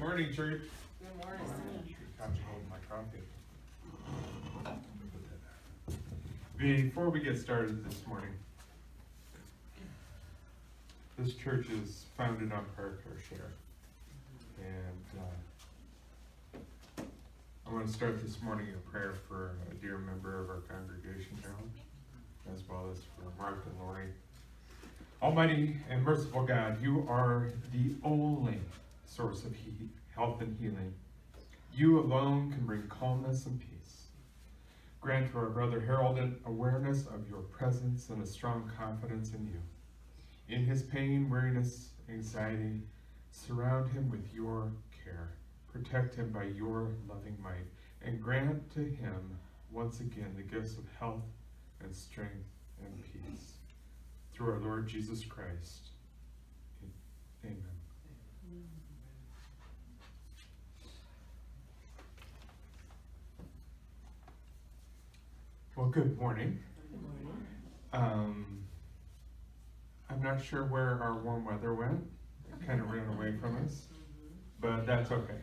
morning, church. Good morning. Got you holding my coffee. Before we get started this morning, this church is founded on prayer care share. And uh, I want to start this morning in prayer for a dear member of our congregation, Carolyn, as well as for Mark and Lori. Almighty and merciful God, you are the only source of he- health and healing. You alone can bring calmness and peace. Grant to our brother Harold an awareness of your presence and a strong confidence in you. In his pain, weariness, anxiety, surround him with your care. Protect him by your loving might, and grant to him once again the gifts of health and strength and peace. Through our Lord Jesus Christ. Amen. Well, good morning. Good morning. Um, I'm not sure where our warm weather went. It kind of ran away from us, but that's okay.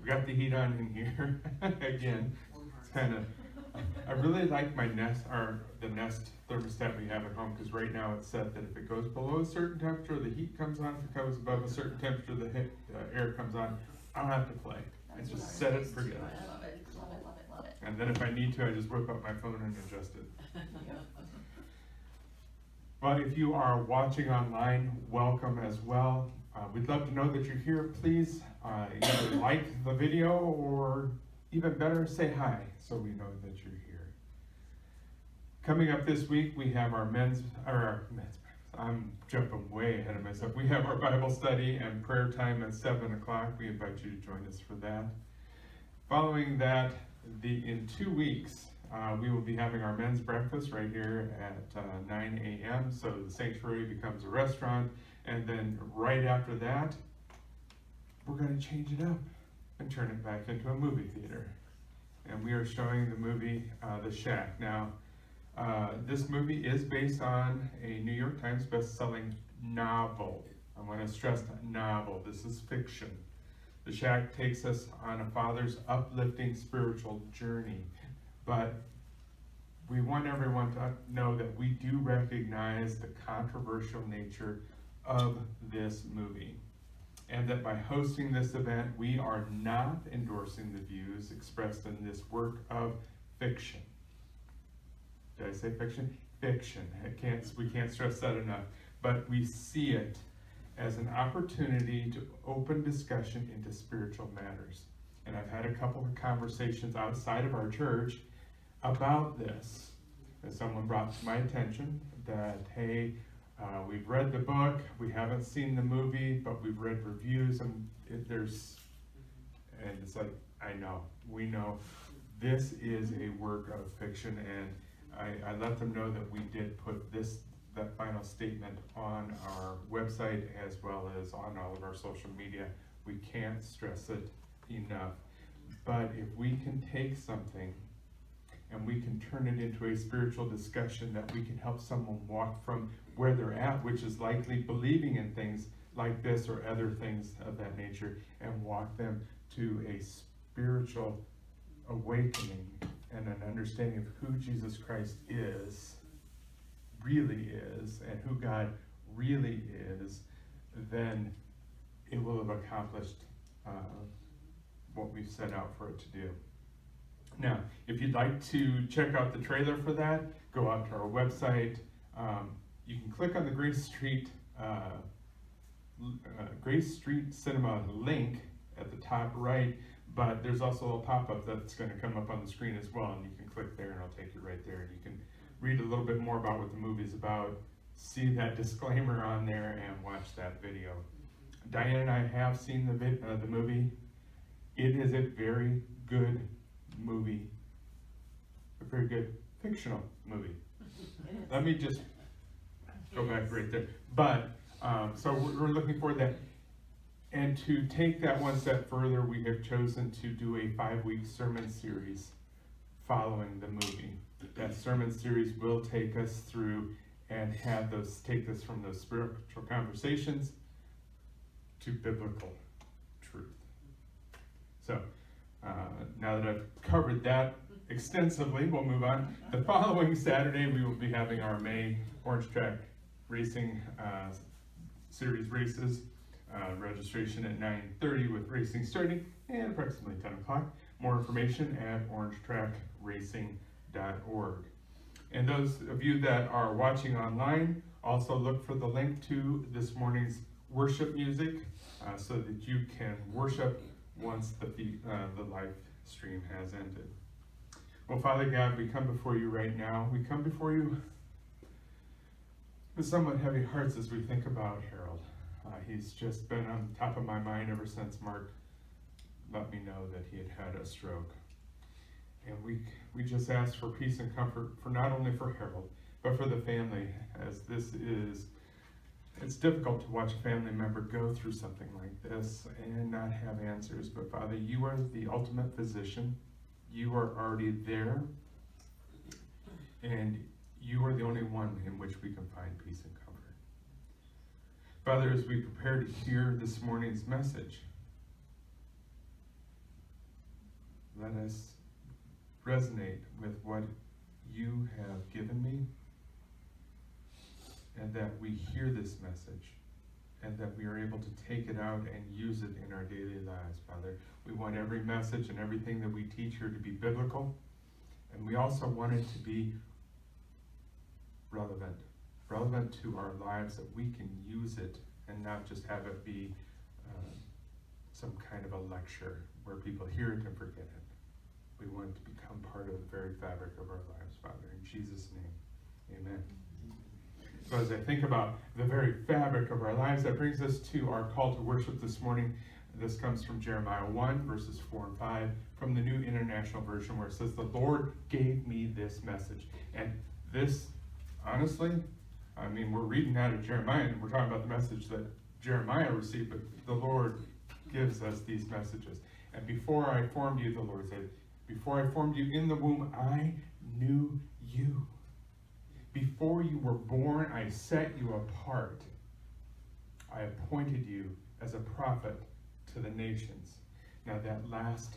We got the heat on in here again. It's kind of. I really like my Nest, or the Nest thermostat we have at home, because right now it's set that if it goes below a certain temperature, the heat comes on. If it goes above a certain temperature, the hit, uh, air comes on. I don't have to play. I just set it, forget it. And then if I need to, I just whip up my phone and adjust it. But if you are watching online, welcome as well. Uh, we'd love to know that you're here. Please uh, either like the video or even better, say hi so we know that you're here. Coming up this week, we have our men's, or our men's, I'm jumping way ahead of myself. We have our Bible study and prayer time at 7 o'clock. We invite you to join us for that. Following that, the in two weeks, uh, we will be having our men's breakfast right here at uh, 9 a.m. So the sanctuary becomes a restaurant. And then right after that, we're going to change it up and turn it back into a movie theater. And we are showing the movie uh, The Shack. Now, uh, this movie is based on a New York Times best-selling novel. I want to stress that novel. This is fiction. The Shack takes us on a father's uplifting spiritual journey. But we want everyone to know that we do recognize the controversial nature of this movie. And that by hosting this event, we are not endorsing the views expressed in this work of fiction. Did I say fiction? Fiction. Can't, we can't stress that enough. But we see it as an opportunity to open discussion into spiritual matters. And I've had a couple of conversations outside of our church about this. And someone brought to my attention that, hey, uh, we've read the book, we haven't seen the movie, but we've read reviews, and there's, and it's like, I know, we know, this is a work of fiction, and I, I let them know that we did put this, that final statement on our website as well as on all of our social media. We can't stress it enough. But if we can take something and we can turn it into a spiritual discussion that we can help someone walk from where they're at, which is likely believing in things like this or other things of that nature, and walk them to a spiritual awakening and an understanding of who Jesus Christ is, really is, and who God really is, then it will have accomplished uh, what we've set out for it to do. Now, if you'd like to check out the trailer for that, go out to our website. Um, you can click on the Grace Street uh, uh, Grace Street Cinema link at the top right, but there's also a pop-up that's going to come up on the screen as well, and you can click there and it'll take you right there, and you can read a little bit more about what the movie's about, see that disclaimer on there, and watch that video. Diane and I have seen the vid- uh, the movie. It is a very good movie, a very good fictional movie. Let me just go back right there. But, um, so we're, we're looking for that. And to take that one step further, we have chosen to do a five-week sermon series following the movie. That sermon series will take us through and have those, take us from those spiritual conversations to biblical truth. So, uh, now that I've covered that extensively, we'll move on. The following Saturday, we will be having our May Orange Track Racing uh, Series races. Uh, registration at 9:30 with racing starting at approximately 10 o'clock. More information at orangetrackracing.org. And those of you that are watching online, also look for the link to this morning's worship music uh, so that you can worship once the, uh, the live stream has ended. Well, Father God, we come before you right now. We come before you with somewhat heavy hearts as we think about Harold. Uh, he's just been on top of my mind ever since Mark let me know that he had had a stroke. And we, we just ask for peace and comfort for not only for Harold, but for the family, as this is, it's difficult to watch a family member go through something like this and not have answers. But Father, you are the ultimate physician. You are already there. And you are the only one in which we can find peace and comfort. Father, as we prepare to hear this morning's message, let us resonate with what you have given me, and that we hear this message, and that we are able to take it out and use it in our daily lives, Father. We want every message and everything that we teach here to be biblical, and we also want it to be relevant, relevant to our lives that we can use it and not just have it be uh, some kind of a lecture where people hear it and forget it. We want to become part of the very fabric of our lives, Father. In Jesus' name, amen. So as I think about the very fabric of our lives, that brings us to our call to worship this morning. This comes from Jeremiah 1, verses 4 and 5, from the New International Version, where it says, The Lord gave me this message. And this, honestly, I mean, we're reading out of Jeremiah, and we're talking about the message that Jeremiah received, but the Lord gives us these messages. And before I formed you, the Lord said, before I formed you in the womb, I knew you. Before you were born, I set you apart. I appointed you as a prophet to the nations. Now, that last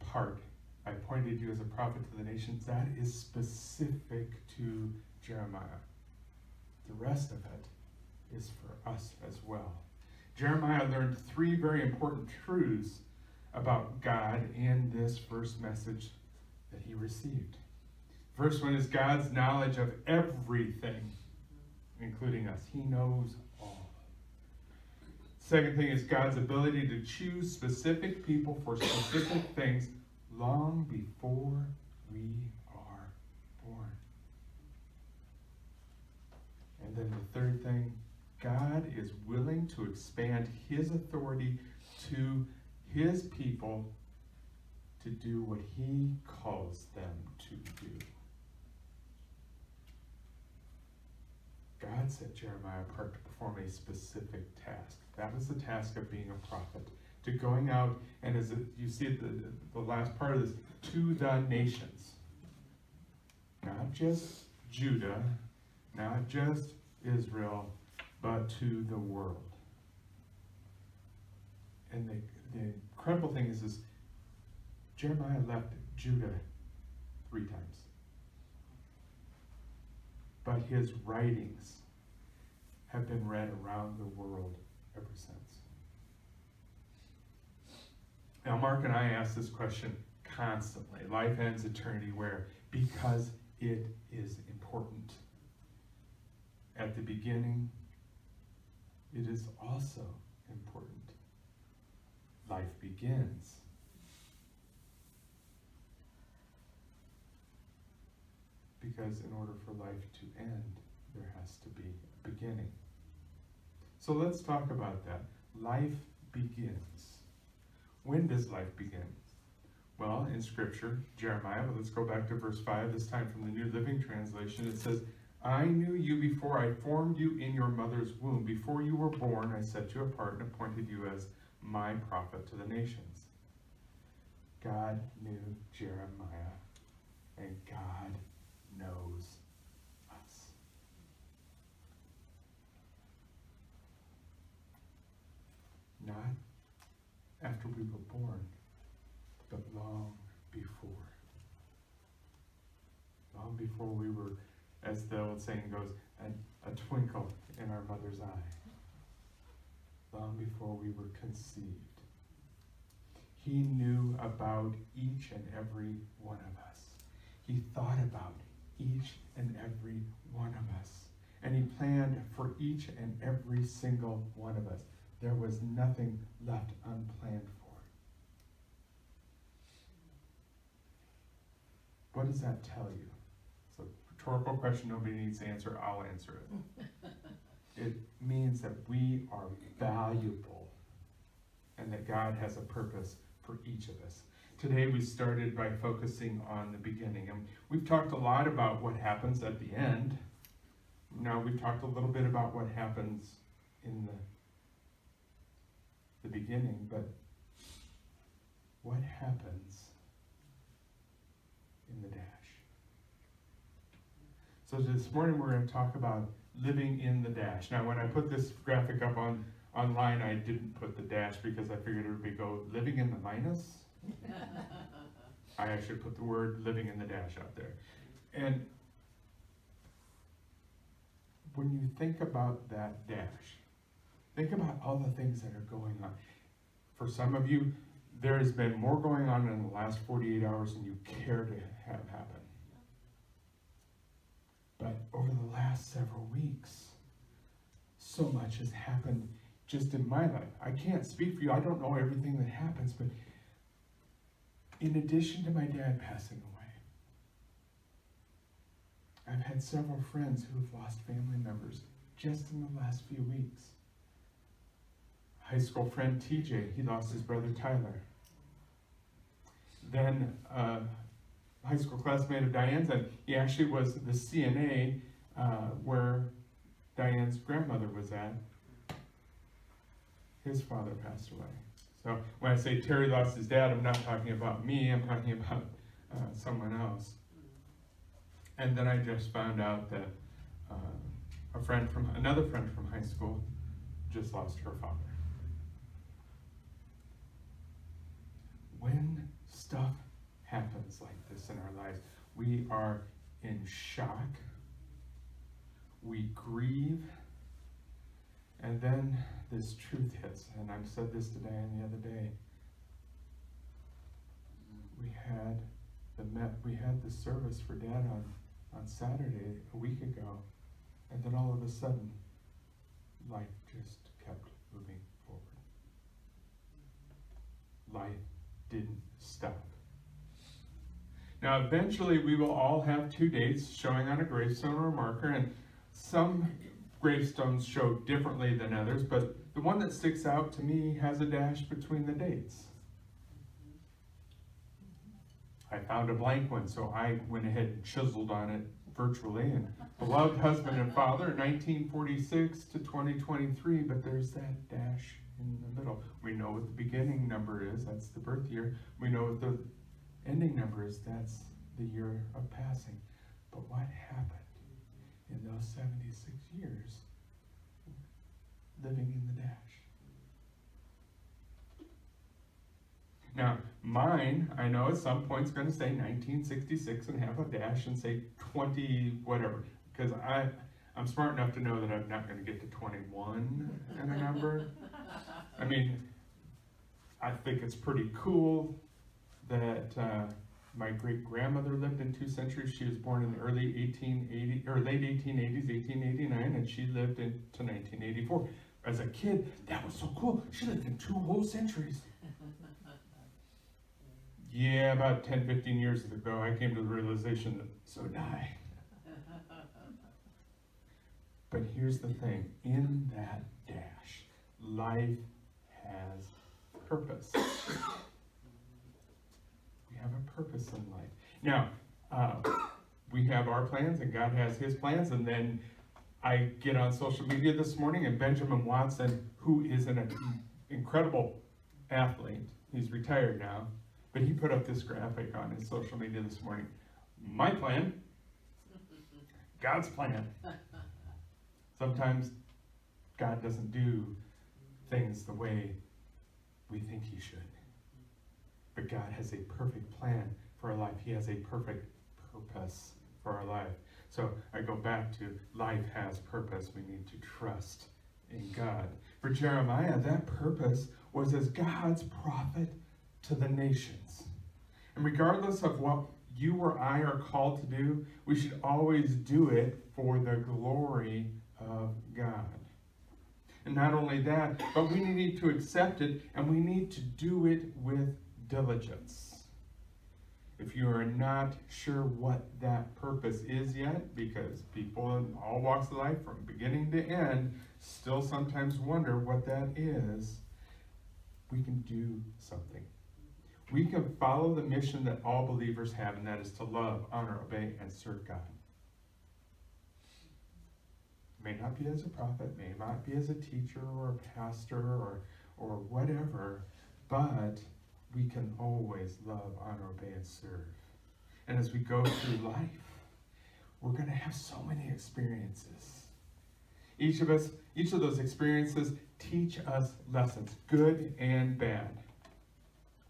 part, I appointed you as a prophet to the nations, that is specific to Jeremiah. The rest of it is for us as well. Jeremiah learned three very important truths about God in this first message that he received. First one is God's knowledge of everything, including us. He knows all. Second thing is God's ability to choose specific people for specific things long before we are born. And then the third thing, God is willing to expand his authority to his people to do what he calls them to do. God set Jeremiah apart to perform a specific task. That was the task of being a prophet, to going out and as you see the, the last part of this, to the nations. Not just Judah, not just Israel, but to the world. And the, the incredible thing is this Jeremiah left Judah three times. But his writings have been read around the world ever since. Now, Mark and I ask this question constantly life ends, eternity where? Because it is important. At the beginning, it is also important. Life begins. Because in order for life to end, there has to be a beginning. So let's talk about that. Life begins. When does life begin? Well, in Scripture, Jeremiah, let's go back to verse 5, this time from the New Living Translation. It says, I knew you before I formed you in your mother's womb. Before you were born, I set you apart and appointed you as my prophet to the nations. God knew Jeremiah, and God knows us. Not after we were born, but long before. Long before we were, as the old saying goes, a, a twinkle in our mother's eye. Long before we were conceived. He knew about each and every one of us. He thought about each and every one of us. And he planned for each and every single one of us. There was nothing left unplanned for. What does that tell you? It's a rhetorical question nobody needs to answer. I'll answer it. it means that we are valuable and that God has a purpose for each of us. Today we started by focusing on the beginning. And we've talked a lot about what happens at the end. Now we've talked a little bit about what happens in the, the beginning, but what happens in the dash? So this morning we're going to talk about living in the dash. Now when I put this graphic up on online I didn't put the dash because I figured it would go living in the minus. I actually put the word living in the dash out there. And when you think about that dash, think about all the things that are going on. For some of you, there has been more going on in the last 48 hours than you care to have happen. But over the last several weeks, so much has happened just in my life. I can't speak for you. I don't know everything that happens, but in addition to my dad passing away, I've had several friends who have lost family members just in the last few weeks. High school friend TJ, he lost his brother Tyler. Then uh, high school classmate of Diane's, and he actually was the CNA uh, where Diane's grandmother was at. His father passed away. So when I say Terry lost his dad, I'm not talking about me, I'm talking about uh, someone else. And then I just found out that uh, a friend from, another friend from high school just lost her father. When stuff happens like this in our lives, we are in shock, we grieve, and then this truth hits. And I've said this today and the other day. We had the met we had the service for dad on, on Saturday a week ago, and then all of a sudden life just kept moving forward. Life didn't stop. Now, eventually, we will all have two dates showing on a gravestone or a marker, and some gravestones show differently than others, but the one that sticks out to me has a dash between the dates. I found a blank one, so I went ahead and chiseled on it virtually. And beloved husband and father, 1946 to 2023, but there's that dash in the middle. We know what the beginning number is, that's the birth year. We know what the ending number is, that's the year of passing. But what happened in those 76 years living in the dash? Now, mine, I know at some point is going to say 1966 and have a dash and say 20 whatever, because I, I'm smart enough to know that I'm not going to get to 21 in a number. I mean, I think it's pretty cool that uh, my great grandmother lived in two centuries. She was born in the early 1880 or late 1880s, 1889, and she lived into 1984. As a kid, that was so cool. She lived in two whole centuries. Yeah, about 10, 15 years ago, I came to the realization that so did I. But here's the thing in that dash, life has purpose. Have a purpose in life. Now, uh, we have our plans, and God has His plans, and then I get on social media this morning, and Benjamin Watson, who is an incredible athlete, he's retired now, but he put up this graphic on his social media this morning. My plan, God's plan. Sometimes God doesn't do things the way we think he should. But God has a perfect plan for our life. He has a perfect purpose for our life. So I go back to life has purpose. We need to trust in God. For Jeremiah, that purpose was as God's prophet to the nations. And regardless of what you or I are called to do, we should always do it for the glory of God. And not only that, but we need to accept it and we need to do it with diligence. If you are not sure what that purpose is yet, because people in all walks of life from beginning to end still sometimes wonder what that is, we can do something. We can follow the mission that all believers have, and that is to love, honor, obey, and serve God. May not be as a prophet, may not be as a teacher or a pastor or, or whatever, but we can always love, honor, obey, and serve. And as we go through life, we're going to have so many experiences. Each of us, each of those experiences teach us lessons, good and bad,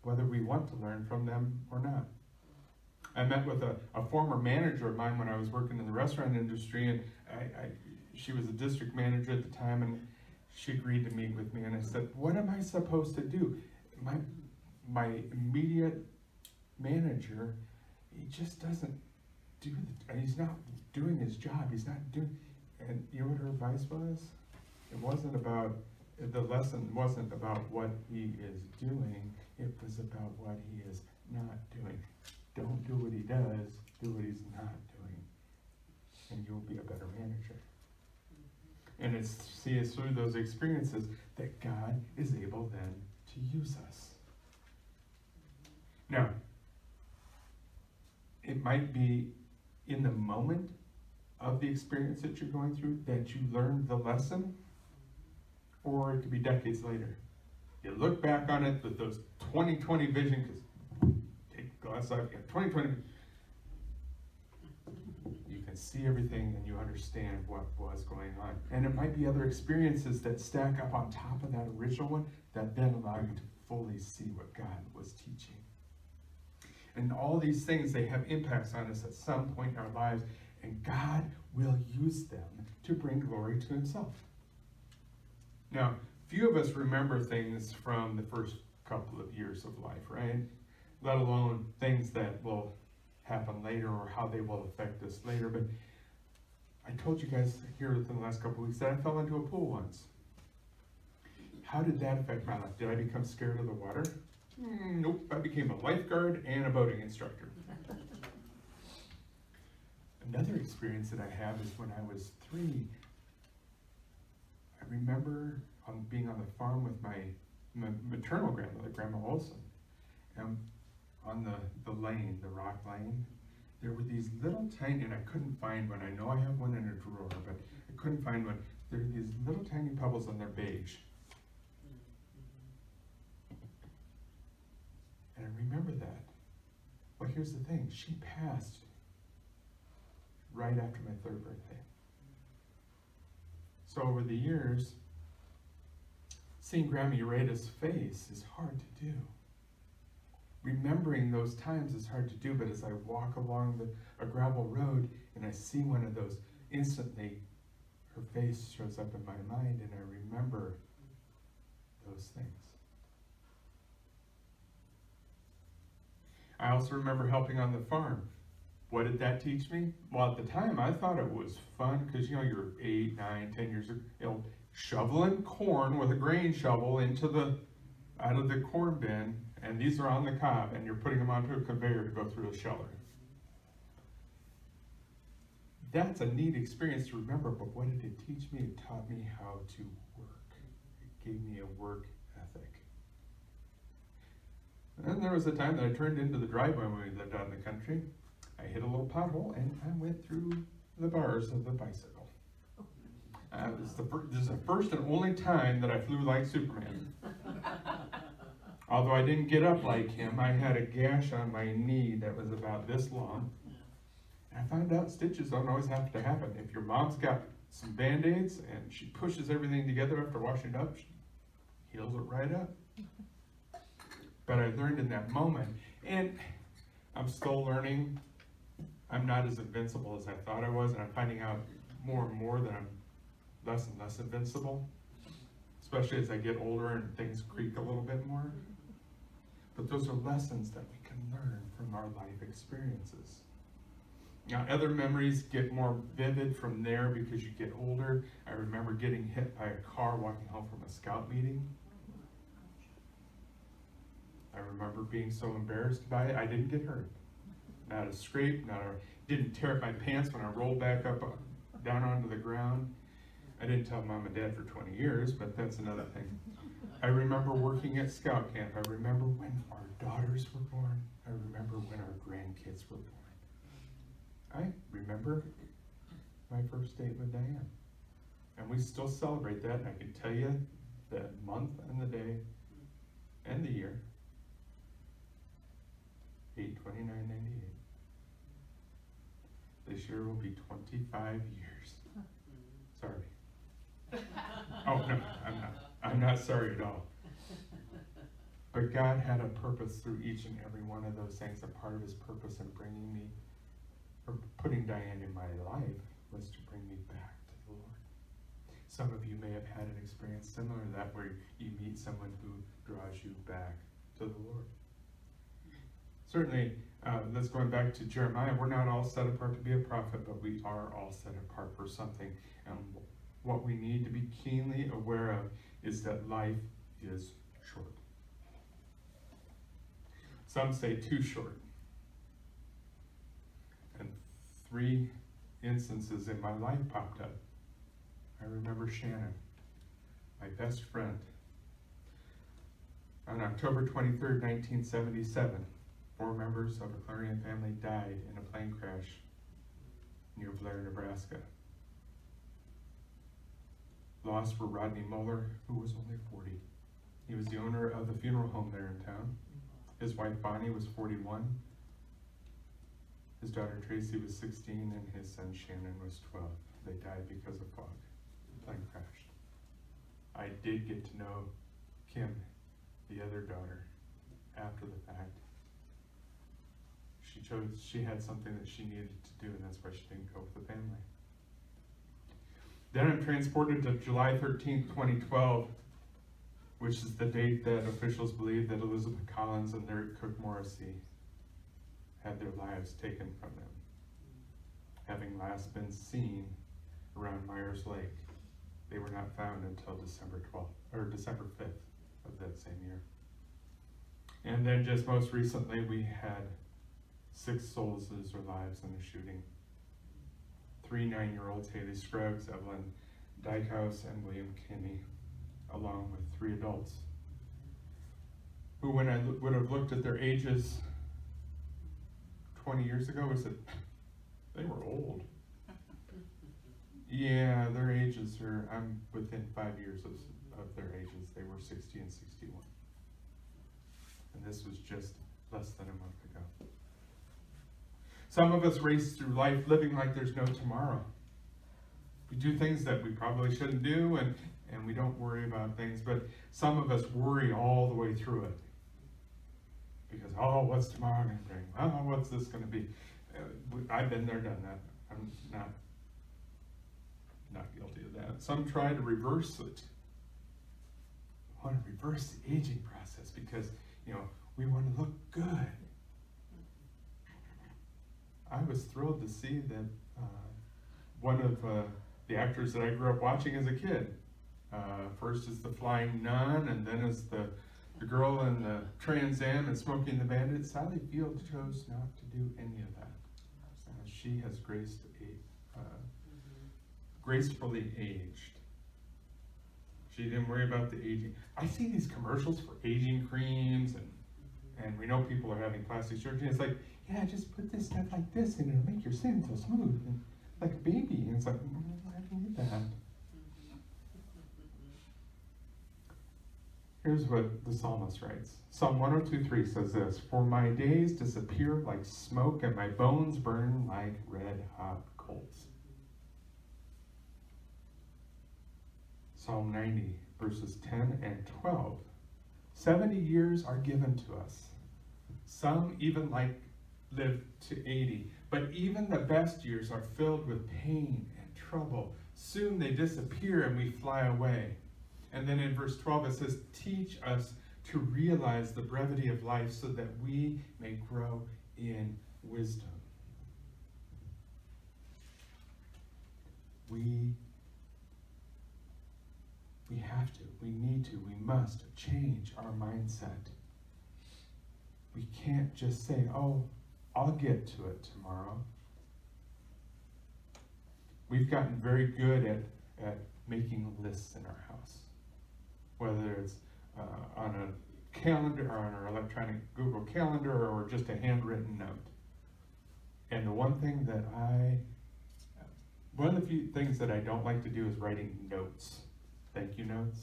whether we want to learn from them or not. I met with a, a former manager of mine when I was working in the restaurant industry, and I, I, she was a district manager at the time, and she agreed to meet with me. And I said, "What am I supposed to do?" My my immediate manager, he just doesn't do. The, he's not doing his job. He's not doing. And you know what her advice was? It wasn't about the lesson. wasn't about what he is doing. It was about what he is not doing. Don't do what he does. Do what he's not doing, and you'll be a better manager. And it's see it's through those experiences that God is able then to use us. Now, it might be in the moment of the experience that you're going through that you learned the lesson, or it could be decades later. You look back on it with those 2020 vision, because take glass off, you 2020, you can see everything and you understand what was going on. And it might be other experiences that stack up on top of that original one that then allow you to fully see what God was teaching. And all these things, they have impacts on us at some point in our lives, and God will use them to bring glory to Himself. Now, few of us remember things from the first couple of years of life, right? Let alone things that will happen later or how they will affect us later. But I told you guys here within the last couple weeks that I fell into a pool once. How did that affect my life? Did I become scared of the water? Mm, nope, I became a lifeguard and a boating instructor. Another experience that I have is when I was three. I remember on being on the farm with my, my maternal grandmother, Grandma Olson, and on the, the lane, the rock lane, there were these little tiny, and I couldn't find one. I know I have one in a drawer, but I couldn't find one. There were these little tiny pebbles and they're beige. And I remember that. Well, here's the thing. She passed right after my third birthday. So over the years, seeing Grandma Ureta's face is hard to do. Remembering those times is hard to do, but as I walk along the, a gravel road and I see one of those, instantly her face shows up in my mind and I remember those things. I also remember helping on the farm. What did that teach me? Well, at the time, I thought it was fun because, you know, you're eight, nine, ten years old, shoveling corn with a grain shovel into the, out of the corn bin, and these are on the cob, and you're putting them onto a conveyor to go through a sheller. That's a neat experience to remember, but what did it teach me? It taught me how to work. It gave me a work. And there was a time that I turned into the driveway when we lived out in the country. I hit a little pothole and I went through the bars of the bicycle. Uh, this, is the this is the first and only time that I flew like Superman. Although I didn't get up like him, I had a gash on my knee that was about this long. And I found out stitches don't always have to happen. If your mom's got some band-aids and she pushes everything together after washing it up, she heals it right up. But I learned in that moment, and I'm still learning. I'm not as invincible as I thought I was, and I'm finding out more and more that I'm less and less invincible, especially as I get older and things creak a little bit more. But those are lessons that we can learn from our life experiences. Now, other memories get more vivid from there because you get older. I remember getting hit by a car walking home from a scout meeting. I remember being so embarrassed by it. I didn't get hurt. Not a scrape, not a, didn't tear up my pants when I rolled back up uh, down onto the ground. I didn't tell mom and dad for 20 years, but that's another thing. I remember working at scout camp. I remember when our daughters were born. I remember when our grandkids were born. I remember my first date with Diane. And we still celebrate that. I can tell you the month and the day and the year. 8 29 98. This year will be 25 years. Hmm. Sorry. Oh, no, I'm not. I'm not sorry at all. But God had a purpose through each and every one of those things. A part of his purpose in bringing me, or putting Diane in my life, was to bring me back to the Lord. Some of you may have had an experience similar to that where you meet someone who draws you back to the Lord. Certainly, uh, let's going back to Jeremiah, we're not all set apart to be a prophet, but we are all set apart for something. And what we need to be keenly aware of is that life is short. Some say too short. And three instances in my life popped up. I remember Shannon, my best friend. On October 23rd, 1977, four members of the Clarion family died in a plane crash near Blair, Nebraska. Lost were Rodney Muller, who was only 40. He was the owner of the funeral home there in town. His wife Bonnie was 41. His daughter Tracy was 16, and his son Shannon was 12. They died because of fog. The plane crashed. I did get to know Kim, the other daughter, after the fact. She chose, she had something that she needed to do, and that's why she didn't go with the family. Then I'm transported to July 13th, 2012, which is the date that officials believe that Elizabeth Collins and Lyric Cook Morrissey had their lives taken from them, having last been seen around Meyers Lake. They were not found until December 12th, or December 5th of that same year. And then just most recently, we had six souls lose their lives in a shooting three nine-year-olds, Hallie Scruggs, Evelyn Dieckhaus, and William Kinney, along with three adults, who when I would have looked at their ages 20 years ago, I said, they were old. Yeah, their ages are, I'm within five years of, of their ages. They were 60 and 61. And this was just less than a month ago. Some of us race through life living like there's no tomorrow. We do things that we probably shouldn't do and, and we don't worry about things, but some of us worry all the way through it. Because, oh, what's tomorrow going to bring? Oh, what's this going to be? Uh, I've been there, done that. I'm not, not guilty of that. Some try to reverse it. I want to reverse the aging process because, you know, we want to look good. I was thrilled to see that uh, one of uh, the actors that I grew up watching as a kid. Uh, first is the Flying Nun, and then is the, the girl in the Trans Am and Smokey and the Bandit. Sally Field chose not to do any of that. Uh, she has graced a, uh, gracefully aged. She didn't worry about the aging. I see these commercials for aging creams, and and we know people are having plastic surgery. It's like, yeah, just put this stuff like this and it'll make your skin so smooth and like a baby. And it's like, mm, I don't need that. Here's what the psalmist writes. Psalm 102.3 says this, For my days disappear like smoke and my bones burn like red hot coals. Psalm 90 verses 10 and 12 70 years are given to us. Some even like live to 80. But even the best years are filled with pain and trouble. Soon they disappear and we fly away. And then in verse 12 it says, Teach us to realize the brevity of life so that we may grow in wisdom. We we have to, we need to, we must change our mindset. We can't just say, oh, I'll get to it tomorrow. We've gotten very good at, at making lists in our house, whether it's uh, on a calendar or on our electronic Google Calendar or just a handwritten note. And the one thing that I, one of the few things that I don't like to do is writing notes, thank you notes.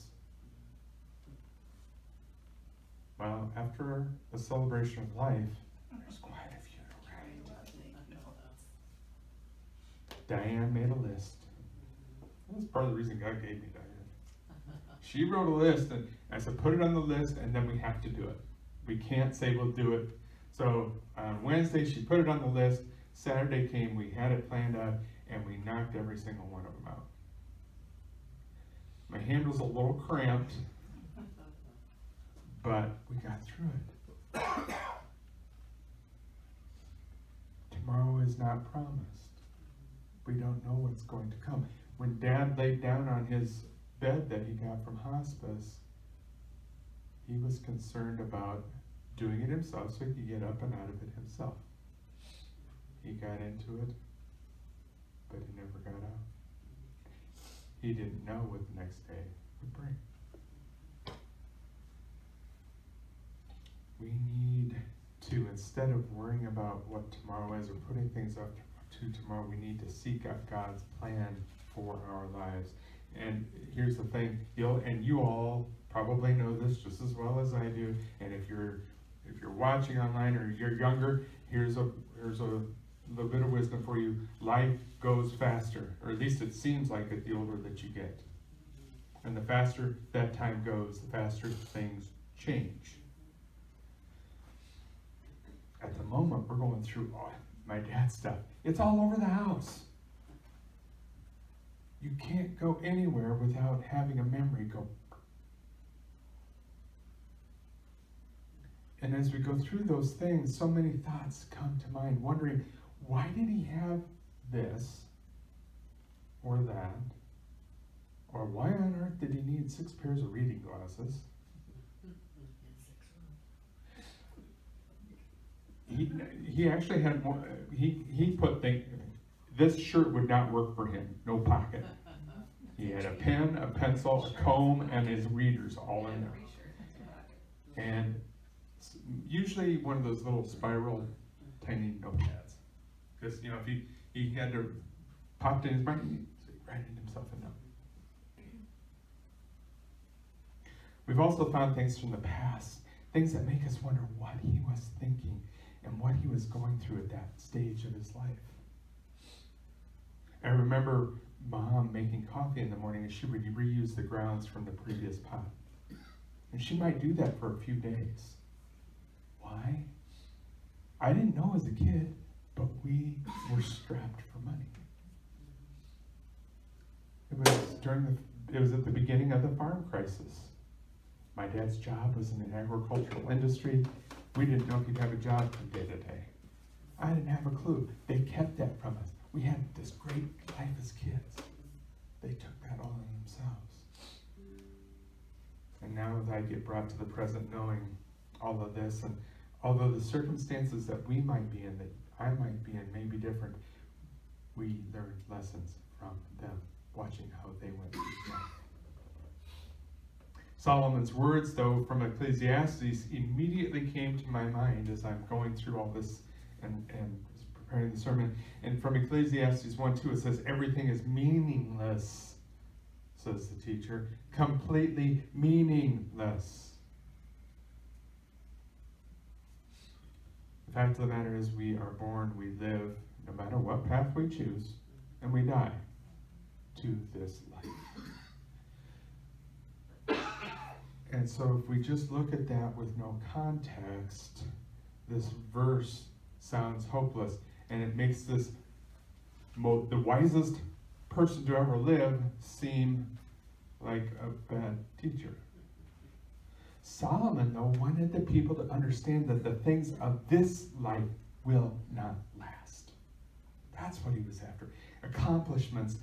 Well, after a celebration of life, there's quite a few to write. Diane made a list. That's part of the reason God gave me Diane. She wrote a list, and I said, put it on the list, and then we have to do it. We can't say we'll do it. So on Wednesday, she put it on the list. Saturday came, we had it planned out, and we knocked every single one of them out. My hand was a little cramped, but we got through it. Tomorrow is not promised. We don't know what's going to come. When dad laid down on his bed that he got from hospice, he was concerned about doing it himself so he could get up and out of it himself. He got into it, but he never got out. He didn't know what the next day would bring. We need to, instead of worrying about what tomorrow is or putting things off tomorrow, we need to seek out God's plan for our lives. And here's the thing, you'll and you all probably know this just as well as I do. And if you're if you're watching online or you're younger, here's a here's a little bit of wisdom for you. Life goes faster, or at least it seems like it the older that you get. And the faster that time goes, the faster things change. At the moment, we're going through oh, my dad's stuff. It's all over the house. You can't go anywhere without having a memory go. And as we go through those things, so many thoughts come to mind, wondering, why did he have this or that? Or why on earth did he need six pairs of reading glasses? He, he actually had more, he, he put things, this shirt would not work for him, no pocket. He had a pen, a pencil, a comb, and his readers all in there. And usually one of those little spiral tiny notepads. Because, you know, if he, he had to popped in his mind, he'd write himself a note. We've also found things from the past, things that make us wonder what he was thinking and what he was going through at that stage of his life. I remember mom making coffee in the morning and she would reuse the grounds from the previous pot. And she might do that for a few days. Why? I didn't know as a kid, but we were strapped for money. It was during the, it was at the beginning of the farm crisis. My dad's job was in the agricultural industry. We didn't know if he'd have a job from day to day. I didn't have a clue. They kept that from us. We had this great life as kids. They took that all on themselves. And now that I get brought to the present knowing all of this, and although the circumstances that we might be in, that I might be in, may be different, we learned lessons from them, watching how they went through. Solomon's words, though, from Ecclesiastes immediately came to my mind as I'm going through all this and, and preparing the sermon. And from Ecclesiastes 1 2, it says, Everything is meaningless, says the teacher, completely meaningless. The fact of the matter is, we are born, we live, no matter what path we choose, and we die to this life. And so if we just look at that with no context, this verse sounds hopeless and it makes this the wisest person to ever live seem like a bad teacher. Solomon, though, wanted the people to understand that the things of this life will not last. That's what he was after. Accomplishments.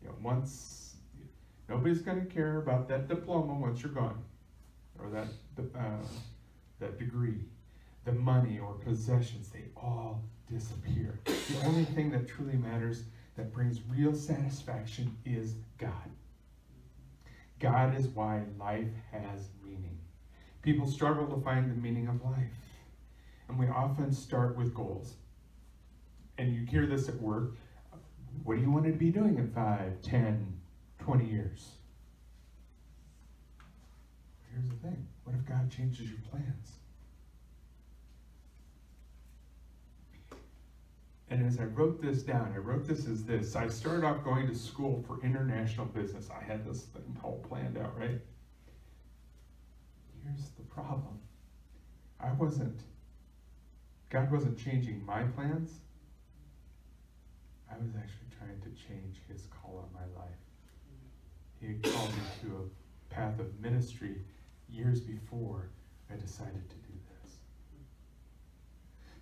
You know, once nobody's going to care about that diploma once you're gone, or that uh, that degree, the money or possessions. They all disappear. The only thing that truly matters that brings real satisfaction is God. God is why life has meaning. People struggle to find the meaning of life. And we often start with goals. And you hear this at work. What do you want to be doing in 5, 10, 20 years? Here's the thing. What if God changes your plans? And as I wrote this down, I wrote this as this. I started off going to school for international business. I had this thing all planned out, right? Here's the problem I wasn't, God wasn't changing my plans. I was actually trying to change His call on my life. He had called me to a path of ministry years before I decided to do this.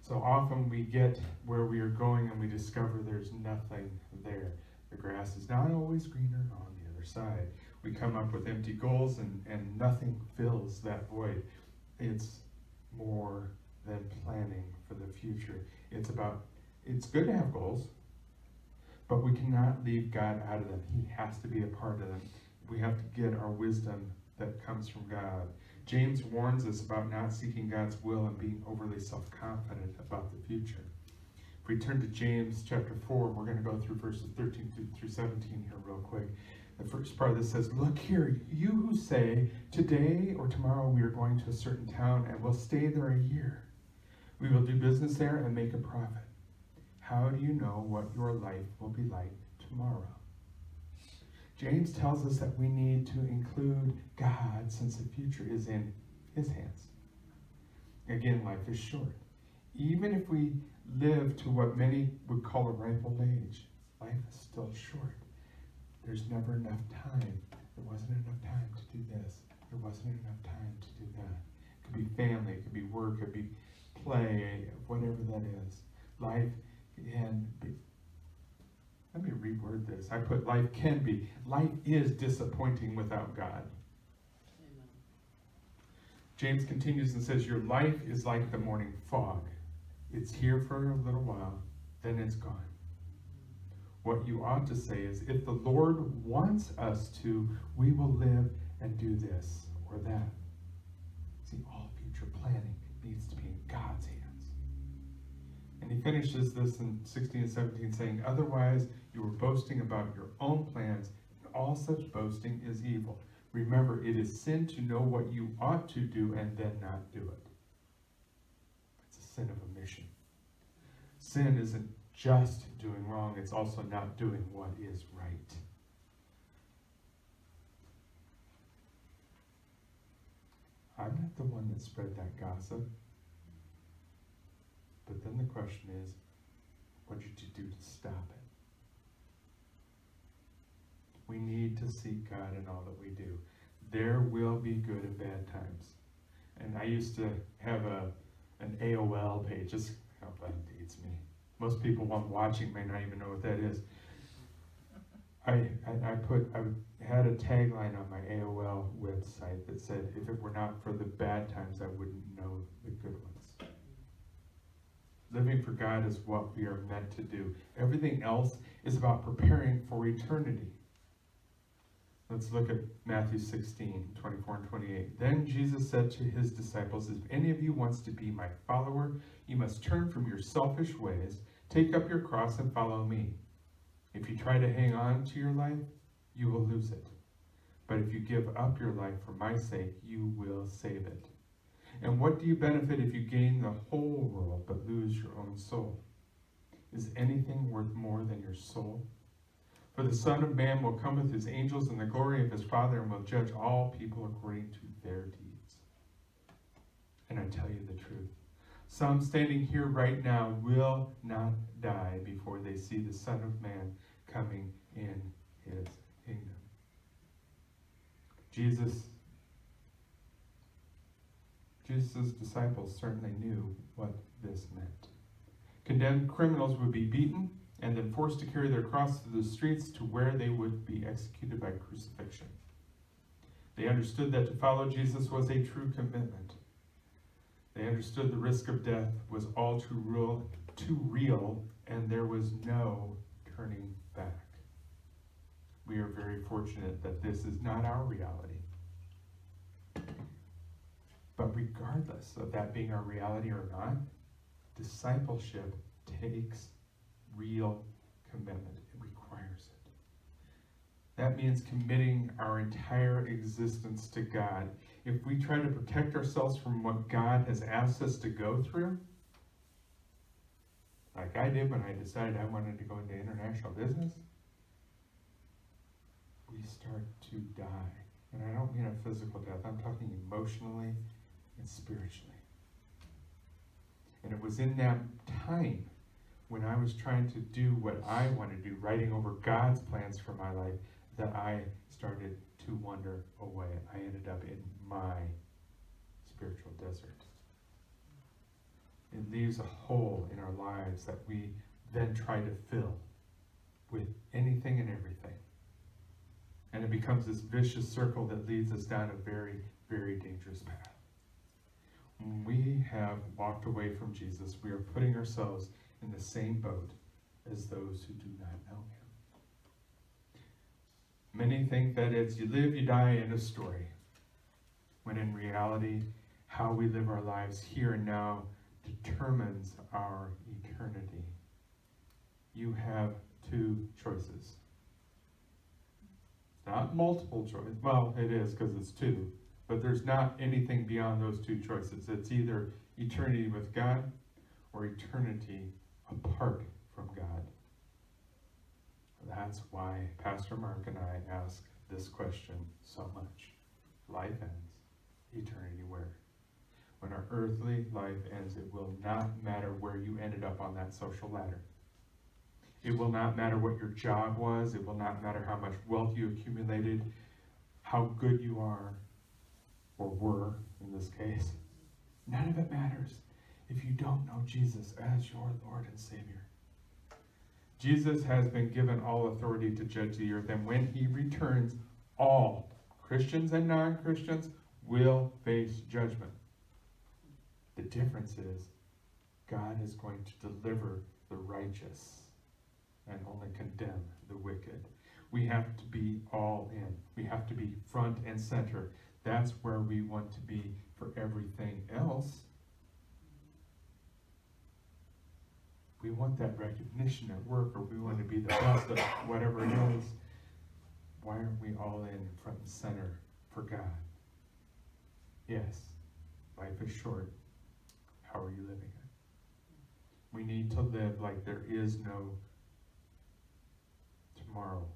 So often we get where we are going and we discover there's nothing there. The grass is not always greener on the other side. We come up with empty goals and, and nothing fills that void. It's more than planning for the future. It's about, it's good to have goals, but we cannot leave God out of them. He has to be a part of them. We have to get our wisdom that comes from God. James warns us about not seeking God's will and being overly self confident about the future. If we turn to James chapter 4, we're going to go through verses 13 through 17 here, real quick. The first part of this says, Look here, you who say, Today or tomorrow we are going to a certain town and will stay there a year. We will do business there and make a profit. How do you know what your life will be like tomorrow? James tells us that we need to include God since the future is in his hands. Again, life is short. Even if we live to what many would call a ripe old age, life is still short. There's never enough time. There wasn't enough time to do this. There wasn't enough time to do that. It could be family, it could be work, it could be play, whatever that is. Life be let me reword this. I put life can be. Life is disappointing without God. Amen. James continues and says, Your life is like the morning fog. It's here for a little while, then it's gone. What you ought to say is, If the Lord wants us to, we will live and do this or that. See, all future planning needs to be in God's. And he finishes this in 16 and 17 saying, Otherwise, you were boasting about your own plans, and all such boasting is evil. Remember, it is sin to know what you ought to do and then not do it. It's a sin of omission. Sin isn't just doing wrong, it's also not doing what is right. I'm not the one that spread that gossip. But then the question is, what did you do to stop it? We need to seek God in all that we do. There will be good and bad times. And I used to have a an AOL page. Just how that dates me. Most people watching may not even know what that is. I, I, I put I had a tagline on my AOL website that said, "If it were not for the bad times, I wouldn't know the good ones." Living for God is what we are meant to do. Everything else is about preparing for eternity. Let's look at Matthew 16, 24 and 28. Then Jesus said to his disciples, If any of you wants to be my follower, you must turn from your selfish ways, take up your cross, and follow me. If you try to hang on to your life, you will lose it. But if you give up your life for my sake, you will save it. And what do you benefit if you gain the whole world but lose your own soul? Is anything worth more than your soul? For the Son of Man will come with his angels in the glory of his Father and will judge all people according to their deeds. And I tell you the truth. Some standing here right now will not die before they see the Son of Man coming in his kingdom. Jesus Jesus' disciples certainly knew what this meant. Condemned criminals would be beaten and then forced to carry their cross through the streets to where they would be executed by crucifixion. They understood that to follow Jesus was a true commitment. They understood the risk of death was all too real, too real, and there was no turning back. We are very fortunate that this is not our reality. But regardless of that being our reality or not, discipleship takes real commitment. It requires it. That means committing our entire existence to God. If we try to protect ourselves from what God has asked us to go through, like I did when I decided I wanted to go into international business, we start to die. And I don't mean a physical death, I'm talking emotionally and spiritually. And it was in that time when I was trying to do what I want to do, writing over God's plans for my life, that I started to wander away. I ended up in my spiritual desert. It leaves a hole in our lives that we then try to fill with anything and everything. And it becomes this vicious circle that leads us down a very, very dangerous path. When we have walked away from Jesus, we are putting ourselves in the same boat as those who do not know him. Many think that it's you live, you die, end of story. When in reality, how we live our lives here and now determines our eternity. You have two choices. Not multiple choices. Well, it is because it's two. But there's not anything beyond those two choices. It's either eternity with God or eternity apart from God. That's why Pastor Mark and I ask this question so much. Life ends, eternity where? When our earthly life ends, it will not matter where you ended up on that social ladder. It will not matter what your job was. It will not matter how much wealth you accumulated, how good you are, or were in this case. None of it matters if you don't know Jesus as your Lord and Savior. Jesus has been given all authority to judge the earth, and when he returns, all, Christians and non Christians, will face judgment. The difference is God is going to deliver the righteous and only condemn the wicked. We have to be all in, we have to be front and center. That's where we want to be for everything else. We want that recognition at work, or we want to be the best of whatever it is. Why aren't we all in front and center for God? Yes, life is short. How are you living it? We need to live like there is no tomorrow.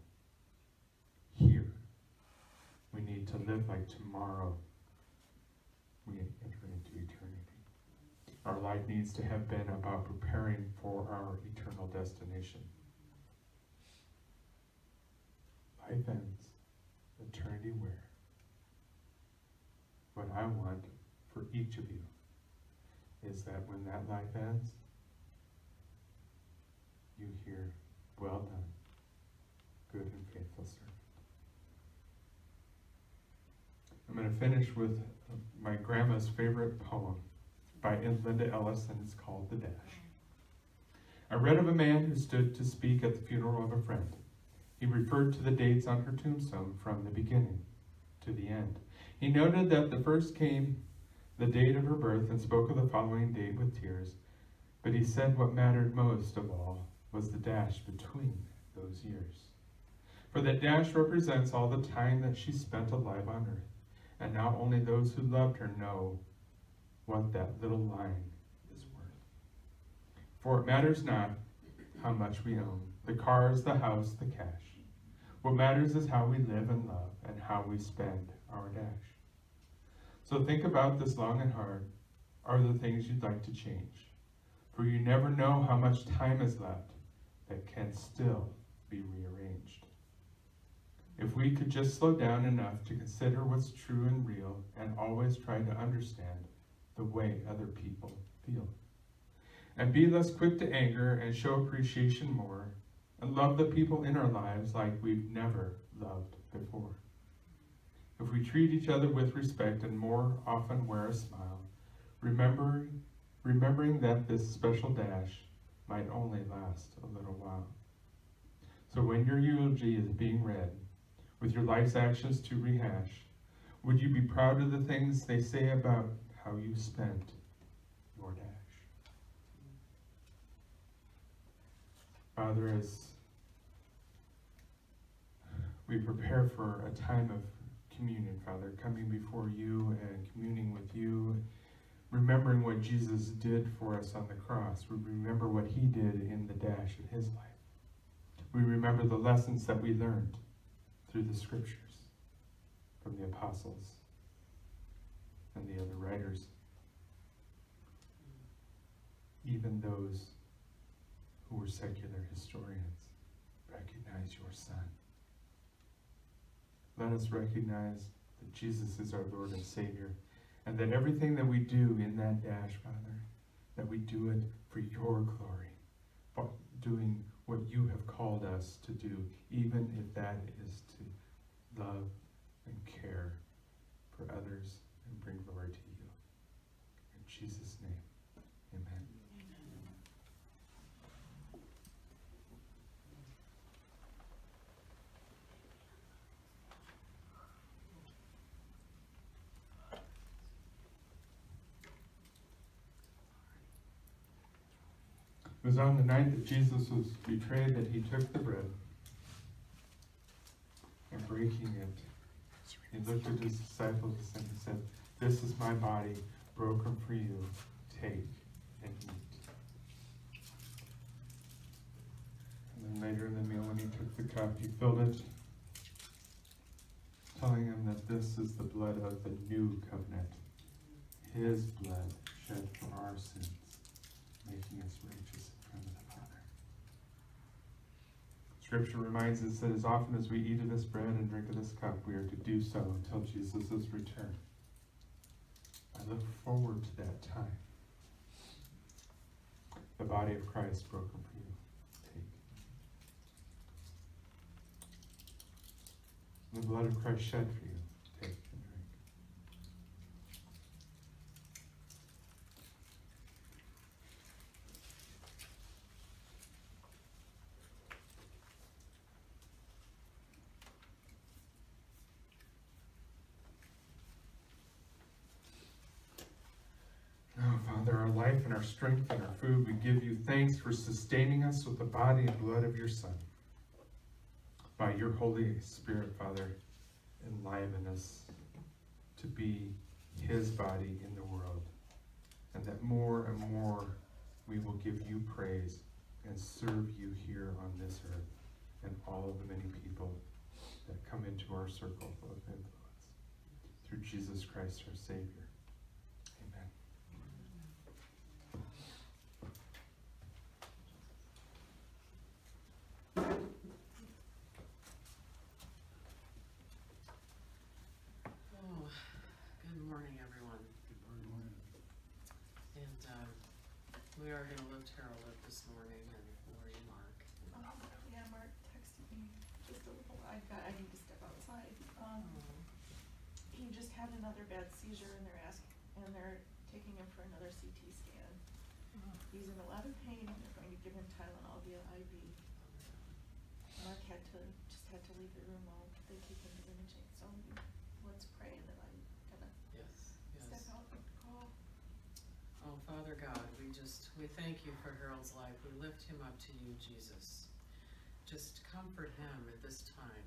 We need to live like tomorrow we enter into eternity. Our life needs to have been about preparing for our eternal destination. Life ends. Eternity where? What I want for each of you is that when that life ends, you hear, well done, good and faithful servant. I'm going to finish with my grandma's favorite poem by Linda Ellis, and it's called The Dash. I read of a man who stood to speak at the funeral of a friend. He referred to the dates on her tombstone from the beginning to the end. He noted that the first came the date of her birth and spoke of the following date with tears, but he said what mattered most of all was the dash between those years. For that dash represents all the time that she spent alive on earth, and now only those who loved her know what that little line is worth. For it matters not how much we own, the cars, the house, the cash. What matters is how we live and love and how we spend our dash. So think about this long and hard. Are the things you'd like to change? For you never know how much time is left that can still be rearranged. If we could just slow down enough to consider what's true and real and always try to understand the way other people feel. And be less quick to anger and show appreciation more and love the people in our lives like we've never loved before. If we treat each other with respect and more often wear a smile, remembering, remembering that this special dash might only last a little while. So when your eulogy is being read, with your life's actions to rehash, would you be proud of the things they say about how you spent your dash? Father, as we prepare for a time of communion, Father, coming before you and communing with you, remembering what Jesus did for us on the cross. We remember what he did in the dash of his life. We remember the lessons that we learned through the scriptures from the apostles and the other writers. Even those who were secular historians recognize your son. Let us recognize that Jesus is our Lord and Savior, and that everything that we do in that dash, Father, that we do it for your glory, doing what you have called us to do, even if that is love and care for others and bring glory to you. In Jesus' name, amen. It was on the night that Jesus was betrayed that he took the bread breaking it, he looked at his disciples and he said, This is my body broken for you. Take and eat. And then later in the meal, when he took the cup, he filled it, telling them that this is the blood of the new covenant, his blood shed for our sins, making us righteous in front of the Father. Scripture reminds us that as often as we eat of this bread and drink of this cup, we are to do so until Jesus' return. I look forward to that time. The body of Christ broken for you. Take. The blood of Christ shed for you. Take and drink. Oh, Father, our life and our strength and our food, we give you thanks for sustaining us with the body and blood of your Son. By your Holy Spirit, Father, enliven us to be his body in the world. And that more and more we will give you praise and serve you here on this earth and all of the many people that come into our circle of influence. Through Jesus Christ, our Savior. Amen. Oh, good morning, everyone. And, um, we are gonna lift Harold up this morning and Lori and Mark. Um, yeah, Mark texted me just a little, I got, I need to step outside. Um, he just had another bad seizure and they're asking, and they're taking him for another CT scan. He's in a lot of pain and they're going to give him Tylenol via IV. Mark had to, just had to leave the room while they take him to imaging, so let's pray and then I'm gonna Yes, step yes. out and call. Oh, Father God, we just, we thank you for Harold's life. We lift him up to you, Jesus. Just comfort him at this time.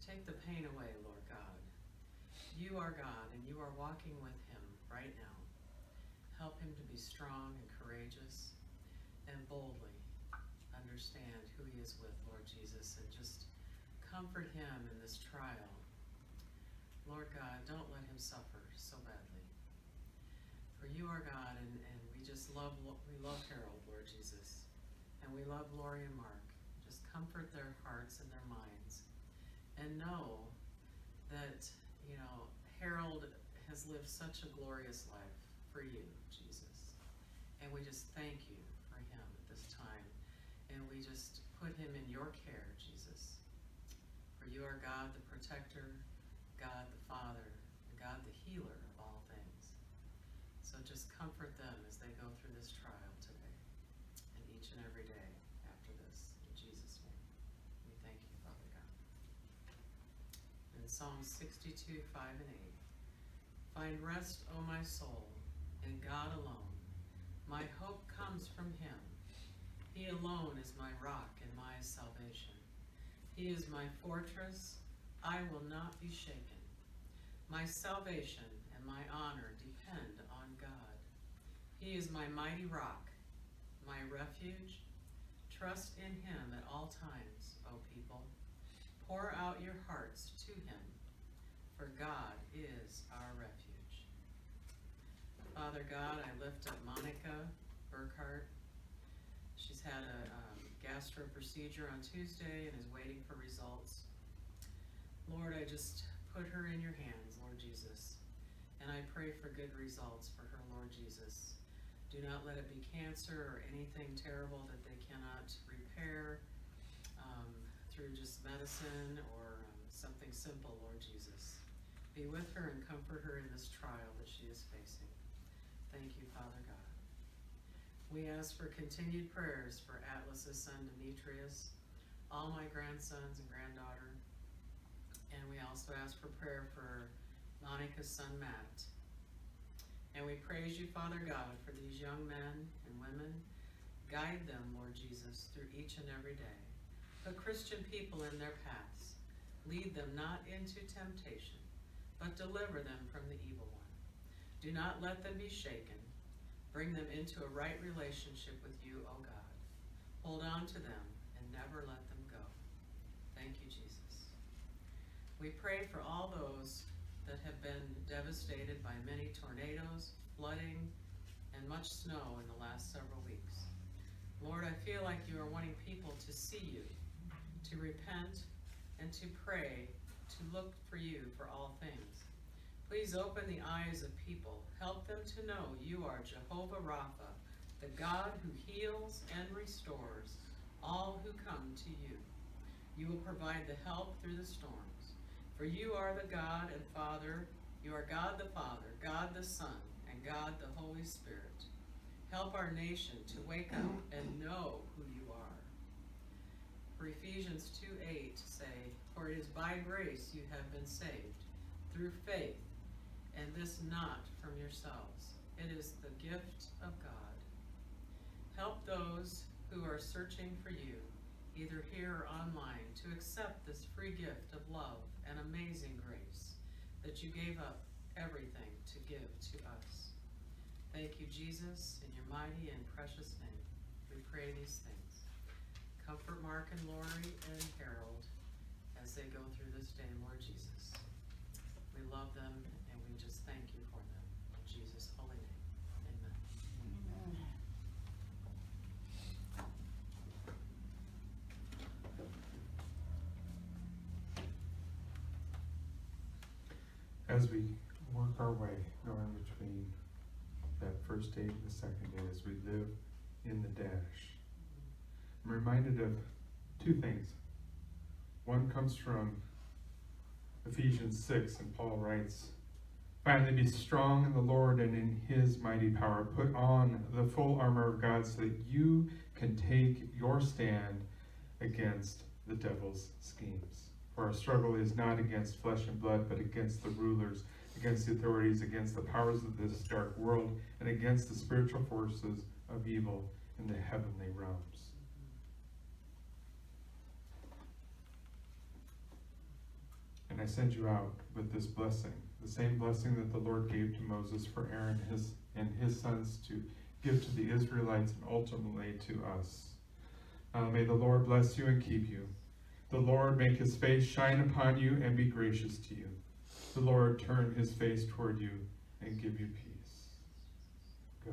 Take the pain away, Lord God. You are God and you are walking with him right now. Help him to be strong and courageous and boldly understand who he is with, Lord Jesus, and just comfort him in this trial. Lord God, don't let him suffer so badly. For you are God, and, and just love, Lo- we love Harold, Lord Jesus. And we love Lori and Mark. Just comfort their hearts and their minds. And know that, you know, Harold has lived such a glorious life for you, Jesus. And we just thank you for him at this time. And we just put him in your care, Jesus. For you are God the protector, God the Father, God the healer of all things. So just comfort them as they go through this trial today and every day after this. In Jesus' name, we thank you, Father God. In Psalm 62, 5 and 8, Find rest, O my soul, in God alone. My hope comes from Him. He alone is my rock and my salvation. He is my fortress. I will not be shaken. My salvation and my honor depend on God. He is my mighty rock, my refuge. Trust in Him at all times, O people. Pour out your hearts to Him, for God is our refuge. Father God, I lift up Monica Burkhart. She's had a um, gastro procedure on Tuesday and is waiting for results. Lord, I just put her in your hands, Lord Jesus, and I pray for good results for her, Lord Jesus. Do not let it be cancer or anything terrible that they cannot repair um, through just medicine or um, something simple, Lord Jesus. Be with her and comfort her in this trial that she is facing. Thank you, Father God. We ask for continued prayers for Atlas's son Demetrius, all my grandsons and granddaughter, and we also ask for prayer for Monica's son Matt. And we praise you, Father God, for these young men and women. Guide them, Lord Jesus, through each and every day. Put Christian people in their paths. Lead them not into temptation, but deliver them from the evil one. Do not let them be shaken. Bring them into a right relationship with you, O God. Hold on to them and never let them go. Thank you, Jesus. We pray for all those that have been devastated by many tornadoes, flooding, and much snow in the last several weeks. Lord, I feel like you are wanting people to see you, to repent, and to pray, to look for you for all things. Please open the eyes of people. Help them to know you are Jehovah Rapha, the God who heals and restores all who come to you. You will provide the help through the storms. For you are the God and Father, you are God the Father, God the Son, and God the Holy Spirit. Help our nation to wake up and know who you are. For Ephesians 2 8 say, For it is by grace you have been saved, through faith, and this not from yourselves. It is the gift of God. Help those who are searching for you, either here or online, to accept this free gift of love and amazing grace that you gave up everything to give to us. Thank you, Jesus, in your mighty and precious name. We pray these things. Comfort Mark and Lori and Harold as they go through this day, Lord Jesus. We love them and we just thank you for them. In Jesus' holy name, amen. As we work our way, going between that first day and the second day, as we live in the dash, I'm reminded of two things. One comes from Ephesians 6, and Paul writes, Finally, be strong in the Lord and in his mighty power. Put on the full armor of God so that you can take your stand against the devil's schemes. For our struggle is not against flesh and blood, but against the rulers, against the authorities, against the powers of this dark world, and against the spiritual forces of evil in the heavenly realms. And I send you out with this blessing, the same blessing that the Lord gave to Moses for Aaron his, and his sons to give to the Israelites and ultimately to us. Uh, may the Lord bless you and keep you. The Lord make his face shine upon you and be gracious to you. The Lord turn his face toward you and give you peace. Go.